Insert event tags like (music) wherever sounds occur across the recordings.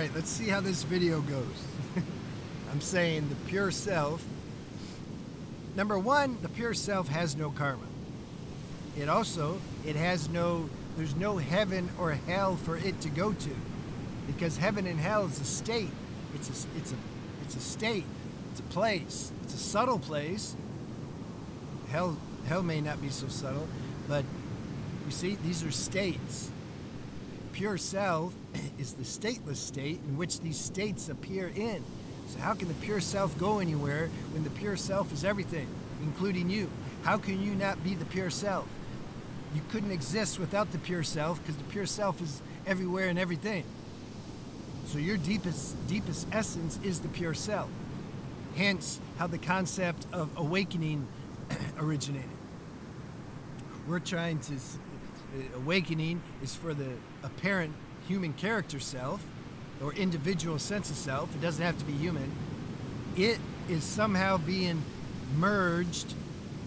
right, let's see how this video goes. (laughs) I'm saying the pure self. Number one, the pure self has no karma. It also, it has no, there's no heaven or hell for it to go to. Because heaven and hell is a state. It's a, it's a, it's a state. It's a place. It's a subtle place. Hell, hell may not be so subtle, but you see, these are states. Pure self (clears throat) is the stateless state in which these states appear in. So how can the pure self go anywhere when the pure self is everything, including you? How can you not be the pure self? You couldn't exist without the pure self because the pure self is everywhere and everything. So your deepest deepest essence is the pure self. Hence how the concept of awakening (clears throat) originated. We're trying to awakening is for the apparent human character self or individual sense of self, it doesn't have to be human, it is somehow being merged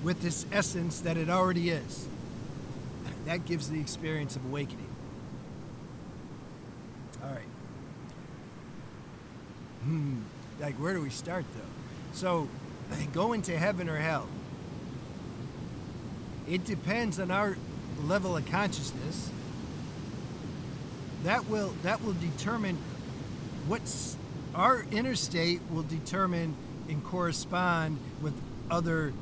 with this essence that it already is. That gives the experience of awakening. All right. Hmm. Like, where do we start though? So, (clears throat) going to heaven or hell. It depends on our level of consciousness. That will that will determine what's our inner state will determine and correspond with other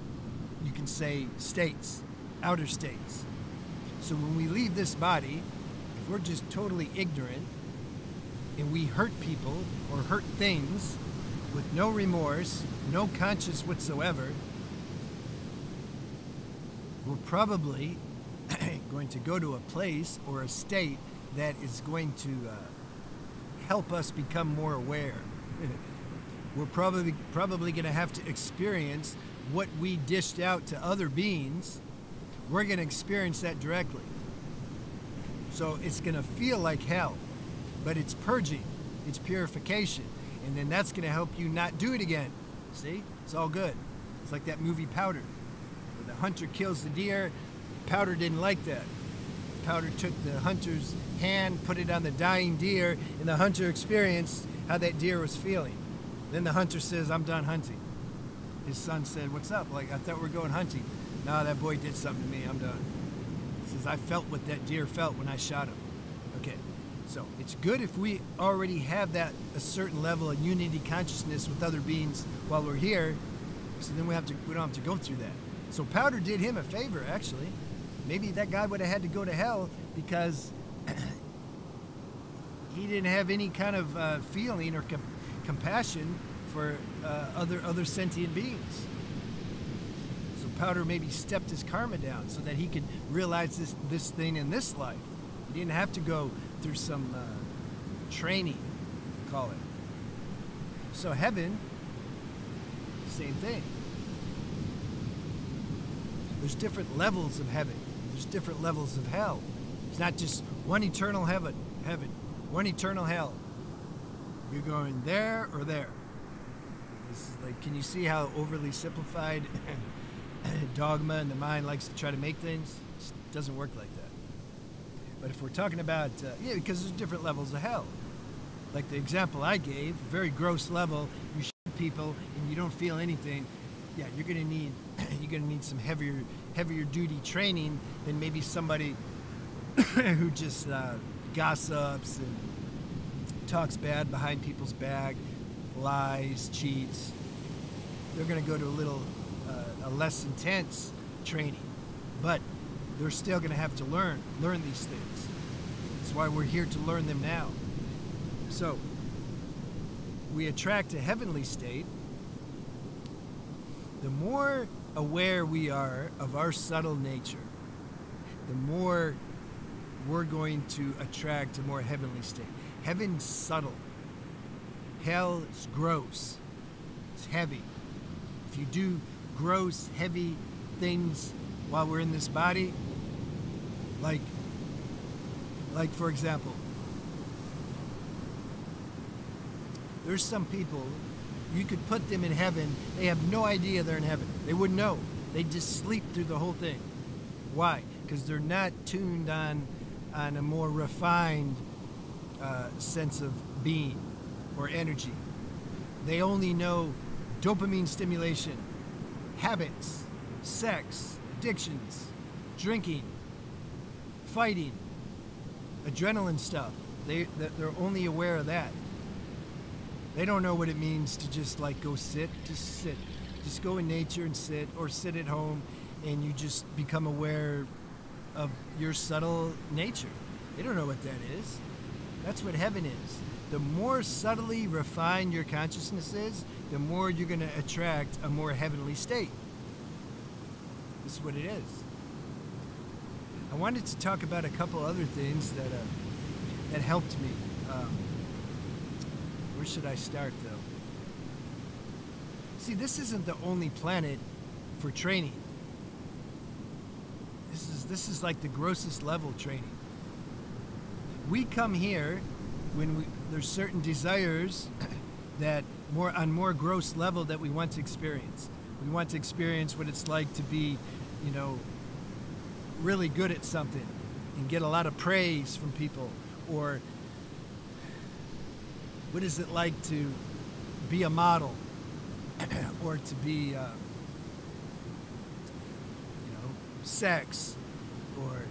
you can say states outer states so when we leave this body if we're just totally ignorant and we hurt people or hurt things with no remorse no conscience whatsoever we're probably going to go to a place or a state that is going to uh, help us become more aware. (laughs) We're probably probably going to have to experience what we dished out to other beings. We're going to experience that directly. So it's going to feel like hell, but it's purging, it's purification, and then that's going to help you not do it again. See, it's all good. It's like that movie Powder, where the hunter kills the deer. Powder didn't like that. Powder took the hunter's hand, put it on the dying deer, and the hunter experienced how that deer was feeling. Then the hunter says, I'm done hunting. His son said, What's up? Like, I thought we were going hunting. No, that boy did something to me. I'm done. He says, I felt what that deer felt when I shot him. Okay, so it's good if we already have that a certain level of unity consciousness with other beings while we're here. So then we have to we don't have to go through that. So Powder did him a favor, actually. Maybe that guy would have had to go to hell because (clears throat) he didn't have any kind of uh, feeling or com- compassion for uh, other other sentient beings. So Powder maybe stepped his karma down so that he could realize this this thing in this life. He didn't have to go through some uh, training, call it. So heaven, same thing. There's different levels of heaven. There's different levels of hell. It's not just one eternal heaven, heaven, one eternal hell. You're going there or there. This is like, can you see how overly simplified (coughs) dogma and the mind likes to try to make things? It doesn't work like that. But if we're talking about, uh, yeah, because there's different levels of hell. Like the example I gave, very gross level, you shoot people and you don't feel anything. Yeah, you're gonna need (coughs) you're gonna need some heavier heavier duty training than maybe somebody (coughs) who just uh, gossips and talks bad behind people's back, lies, cheats. They're going to go to a little, uh, a less intense training, but they're still going to have to learn, learn these things. That's why we're here to learn them now. So, we attract a heavenly state. The more aware we are of our subtle nature, the more we're going to attract a more heavenly state. Heaven's subtle. Hell is gross. It's heavy. If you do gross, heavy things while we're in this body, like, like for example, there's some people you could put them in heaven. They have no idea they're in heaven. They wouldn't know. They just sleep through the whole thing. Why? Because they're not tuned on on a more refined uh, sense of being or energy. They only know dopamine stimulation, habits, sex, addictions, drinking, fighting, adrenaline stuff. They, they're only aware of that. They don't know what it means to just like go sit, just sit. Just go in nature and sit, or sit at home and you just become aware of your subtle nature. They don't know what that is. That's what heaven is. The more subtly refined your consciousness is, the more you're going to attract a more heavenly state. This is what it is. I wanted to talk about a couple other things that uh, that helped me. Um, where should I start, though? See, this isn't the only planet for training. This is this is like the grossest level training. We come here when we, there's certain desires (coughs) that more on more gross level that we want to experience. We want to experience what it's like to be, you know, really good at something and get a lot of praise from people or what is it like to be a model (clears throat) or to be uh, you know sex or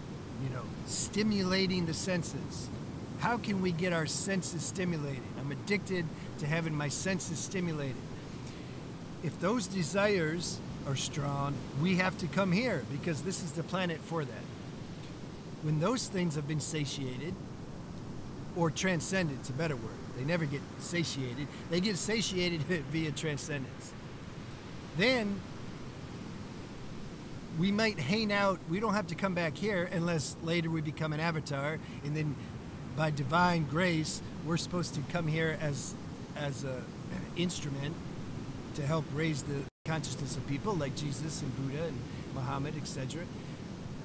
you know stimulating the senses? How can we get our senses stimulated? I'm addicted to having my senses stimulated. If those desires are strong, we have to come here because this is the planet for that. When those things have been satiated or transcended, it's a better word. They never get satiated. They get satiated (laughs) via transcendence. Then we might hang out. We don't have to come back here unless later we become an avatar, and then by divine grace, we're supposed to come here as as an (clears throat) instrument to help raise the consciousness of people like Jesus and Buddha and Muhammad, etc.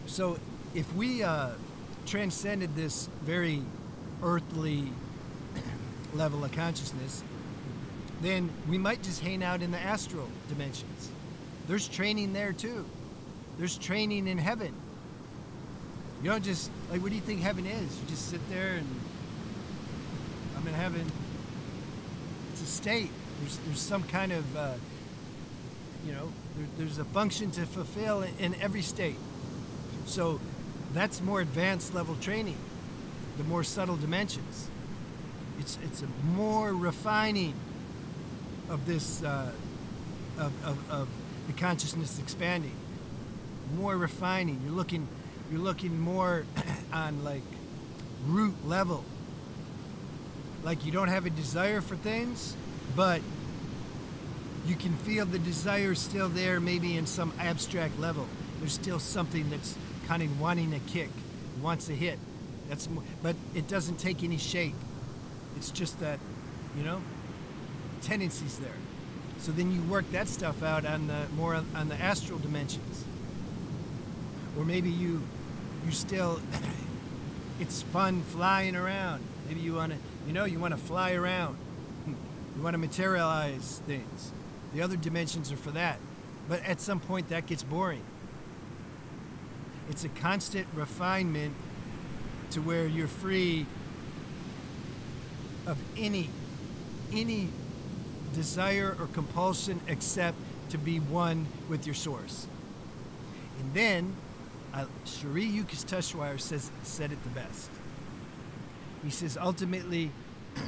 So if we uh, transcended this very earthly (clears throat) level of consciousness, then we might just hang out in the astral dimensions. There's training there too. There's training in heaven. You don't just, like, what do you think heaven is? You just sit there and I'm in heaven. It's a state. There's, there's some kind of uh, you know, there, there's a function to fulfill in every state. So that's more advanced level training, the more subtle dimensions. It's, it's a more refining of this, uh, of, of, of the consciousness expanding. More refining. You're looking, you're looking more (clears throat) on like root level. Like you don't have a desire for things, but you can feel the desire still there, maybe in some abstract level. There's still something that's kind of wanting a kick, wants a hit. That's but it doesn't take any shape. It's just that, you know, tendencies there. So then you work that stuff out on the more on the astral dimensions, or maybe you you still (coughs) it's fun flying around. Maybe you want to, you know, you want to fly around. You want to materialize things. The other dimensions are for that. But at some point, that gets boring. It's a constant refinement to where you're free of any any desire or compulsion except to be one with your source. And then, uh, Sri Yukteswar says said it the best. He says ultimately (clears throat)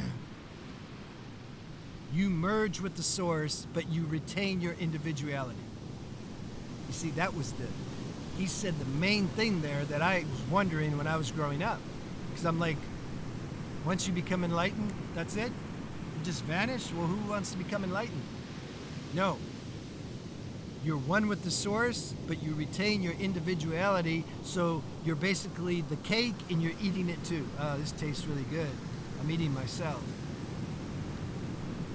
you merge with the source, but you retain your individuality. You see, that was the, he said the main thing there that I was wondering when I was growing up. Because I'm like, once you become enlightened, that's it? You just vanish? Well, who wants to become enlightened? No. You're one with the source, but you retain your individuality, so you're basically the cake and you're eating it too. Oh, this tastes really good. I'm eating myself.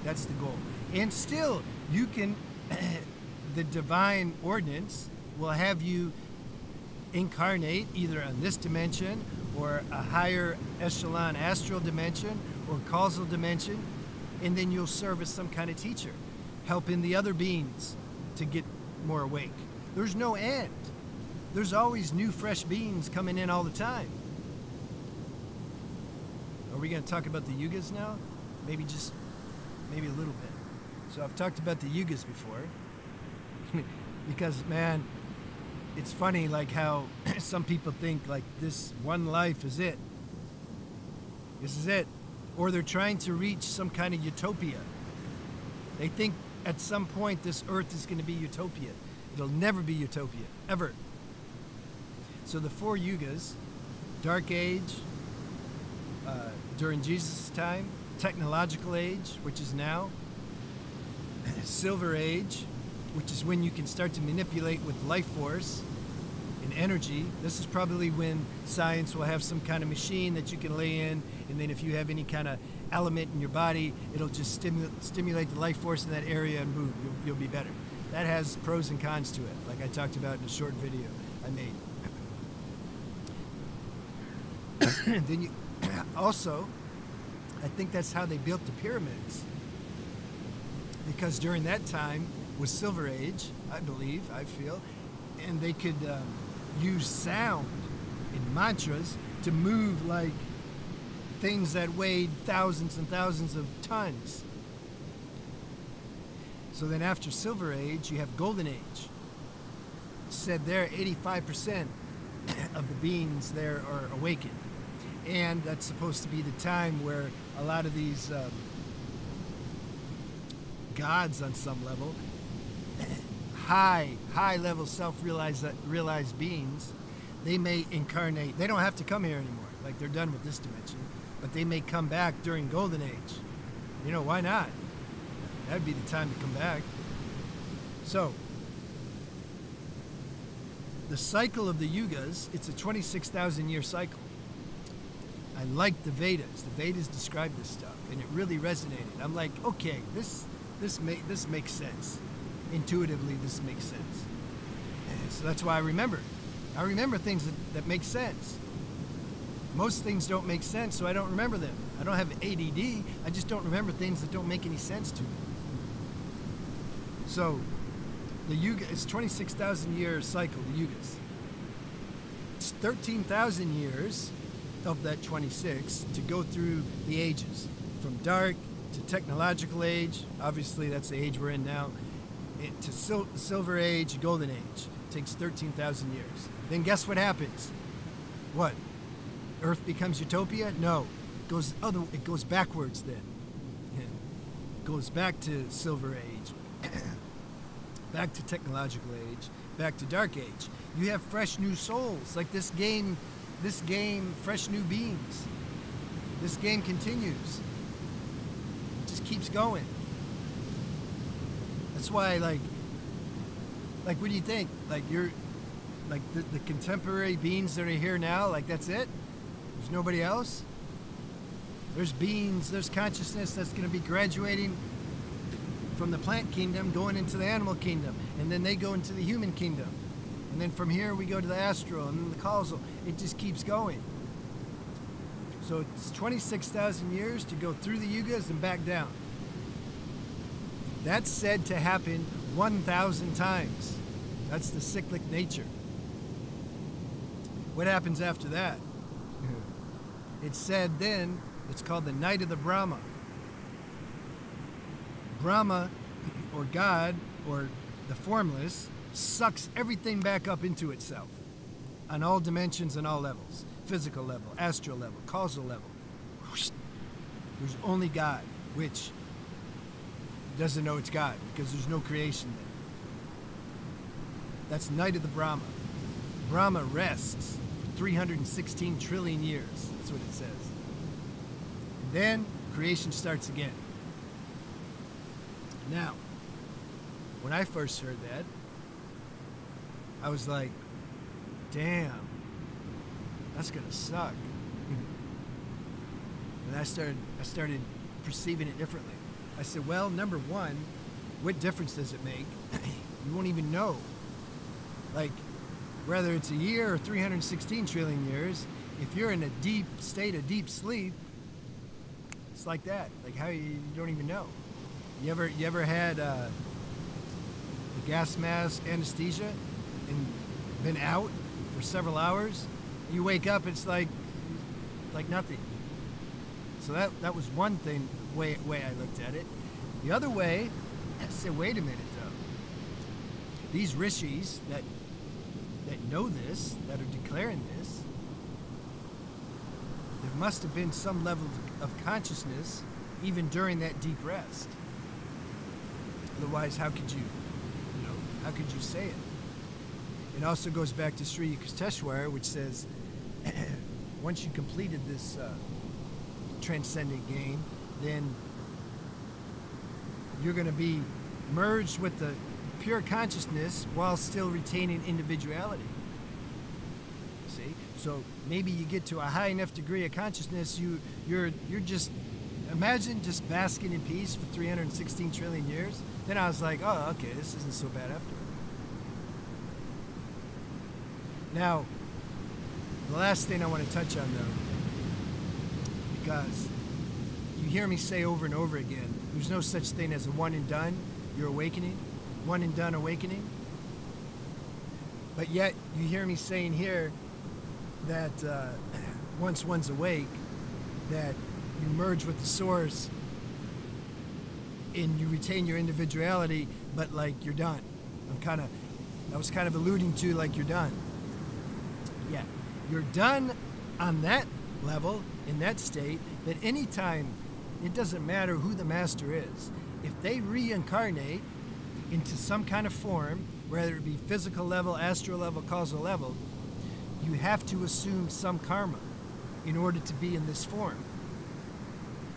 That's the goal. And still, you can, (clears throat) the divine ordinance will have you incarnate either on this dimension or a higher echelon astral dimension or causal dimension, and then you'll serve as some kind of teacher, helping the other beings to get more awake. There's no end. There's always new, fresh beings coming in all the time. Are we going to talk about the yugas now? maybe just maybe a little bit. So I've talked about the yugas before (laughs) because man, it's funny like how (clears throat) some people think like this one life is it. This is it. Or they're trying to reach some kind of utopia. They think at some point this earth is going to be utopia. It'll never be utopia, ever. So the four yugas, dark age, uh, during Jesus' time, technological age, which is now, (clears throat) silver age, which is when you can start to manipulate with life force and energy. This is probably when science will have some kind of machine that you can lay in, and then if you have any kind of element in your body, it'll just stimu- stimulate the life force in that area and boom, you'll, you'll be better. That has pros and cons to it, like I talked about in a short video I made. (coughs) then you (coughs) also, I think that's how they built the pyramids. Because during that time was Silver Age, I believe, I feel, and they could um, use sound in mantras to move like things that weighed thousands and thousands of tons. So then after Silver Age, you have Golden Age. It said there 85% (coughs) of the beings there are awakened and that's supposed to be the time where a lot of these um, gods on some level high high level self-realized realized beings they may incarnate they don't have to come here anymore like they're done with this dimension but they may come back during golden age you know why not that'd be the time to come back so the cycle of the yugas it's a 26,000 year cycle I liked the Vedas. The Vedas describe this stuff, and it really resonated. I'm like, okay, this this make this makes sense. Intuitively, this makes sense. And so that's why I remember. I remember things that, that make sense. Most things don't make sense, so I don't remember them. I don't have ADD. I just don't remember things that don't make any sense to me. So, the Yuga, it's 26,000 year cycle, the Yugas. It's 13,000 years of that 26 to go through the ages from dark to technological age. Obviously, that's the age we're in now. It, to sil- silver age, golden age. It takes 13,000 years. Then guess what happens? What? Earth becomes utopia? No. It goes other. It goes backwards then. It goes back to silver age, (clears throat) back to technological age, back to dark age. You have fresh new souls. Like this game this game fresh new beings. This game continues. It just keeps going. That's why like like what do you think? Like you're like the, the contemporary beans that are here now, like that's it? There's nobody else? There's beans. there's consciousness that's gonna be graduating from the plant kingdom going into the animal kingdom and then they go into the human kingdom and then from here we go to the astral and then the causal. It just keeps going. So it's 26,000 years to go through the yugas and back down. That's said to happen 1,000 times. That's the cyclic nature. What happens after that? (laughs) It's said then, it's called the night of the Brahma. Brahma, (clears throat) or God, or the formless, sucks everything back up into itself on all dimensions and all levels physical level, astral level, causal level. There's only God, which doesn't know it's God because there's no creation there. That's Night of the Brahma. Brahma rests for 316 trillion years. That's what it says. And then creation starts again. Now, when I first heard that, I was like, damn, that's gonna suck. (laughs) and I started, I started perceiving it differently. I said, well, number one, what difference does it make? (clears throat) you won't even know. Like, whether it's a year or 316 trillion years, if you're in a deep state of deep sleep, it's like that. Like how you, you don't even know. You ever, you ever had uh, the gas mask anesthesia? and been out for several hours, you wake up, it's like like nothing. So that that was one thing way way I looked at it. The other way, I said, wait a minute though. These rishis that that know this, that are declaring this, there must have been some level of, consciousness even during that deep rest. Otherwise, how could you, you know, how could you say it? It also goes back to Sri Yukteswar, which says, (clears throat) once you completed this uh, transcendent game, then you're going to be merged with the pure consciousness while still retaining individuality. See? So maybe you get to a high enough degree of consciousness, you you're you're just imagine just basking in peace for 316 trillion years. Then I was like, oh, okay, this isn't so bad after. all. Now, the last thing I want to touch on though, because you hear me say over and over again, there's no such thing as a one and done, your awakening one and done awakening. But yet, you hear me saying here that uh, (clears throat) once one's awake, that you merge with the source and you retain your individuality, but like you're done. I'm kind of, I was kind of alluding to like you're done. Yeah, you're done on that level, in that state, that anytime, it doesn't matter who the master is, if they reincarnate into some kind of form, whether it be physical level, astral level, causal level, you have to assume some karma in order to be in this form.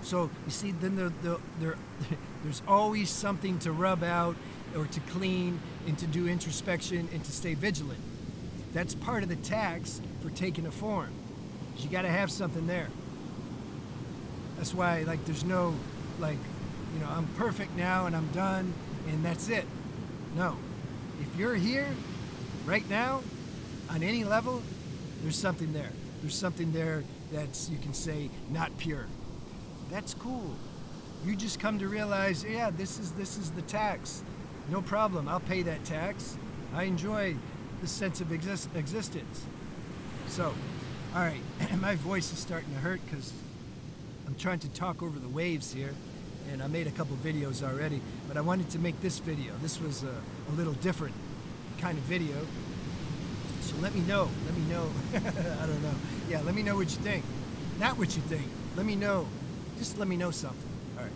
So you see, then there, there, there, (laughs) there's always something to rub out or to clean and to do introspection and to stay vigilant. That's part of the tax for taking a form. You got to have something there. That's why, like, there's no, like, you know, I'm perfect now and I'm done and that's it. No. If you're here right now on any level, there's something there. There's something there that's, you can say, not pure. That's cool. You just come to realize, yeah, this is this is the tax. No problem. I'll pay that tax. I enjoy the sense of exist- existence. So, all right, (clears throat) my voice is starting to hurt because I'm trying to talk over the waves here and I made a couple videos already, but I wanted to make this video. This was a, a little different kind of video. So let me know. Let me know. (laughs) I don't know. Yeah, let me know what you think. Not what you think. Let me know. Just let me know something. All right.